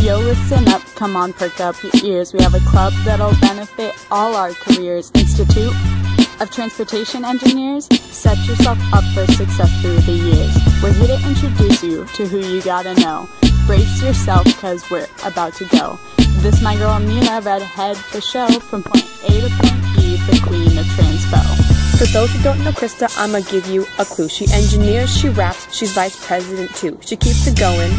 Yo, listen up, come on, perk up your ears. We have a club that'll benefit all our careers. Institute of Transportation Engineers, set yourself up for success through the years. We're here to introduce you to who you gotta know. Brace yourself, cause we're about to go. This my girl Nina, redhead the show, from point A to point B, the queen of transpo. For those who don't know Krista, I'ma give you a clue. She engineers, she raps, she's vice president too. She keeps it going,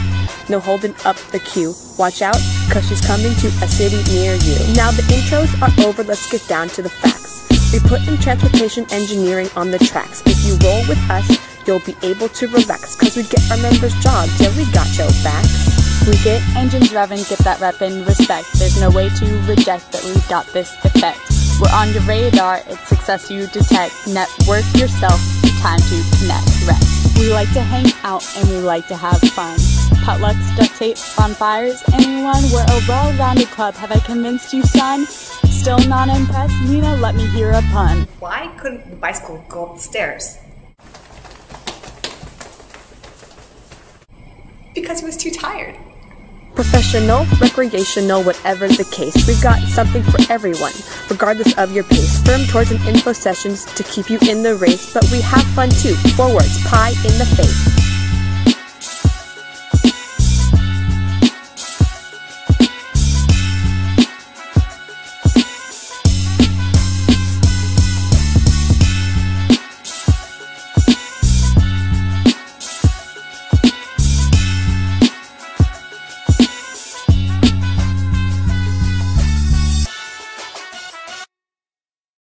no holding up the queue. Watch out, cause she's coming to a city near you. Now the intros are over, let's get down to the facts. We put in transportation engineering on the tracks. If you roll with us, you'll be able to relax, cause we get our members' jobs, yeah, we got your back. We get engines revving, get that rep and respect. There's no way to reject that we've got this effect. We're on your radar, it's success you detect. Network yourself, time to connect. Rest. We like to hang out and we like to have fun. Potlucks, duct tape, bonfires, anyone? We're a well-rounded club. Have I convinced you, son? Still not impressed? Nina, let me hear a pun. Why couldn't the bicycle go up the stairs? Because he was too tired. Professional, recreational, whatever the case, we've got something for everyone, regardless of your pace. Firm towards and info sessions to keep you in the race, but we have fun too. Four words, pie in the face.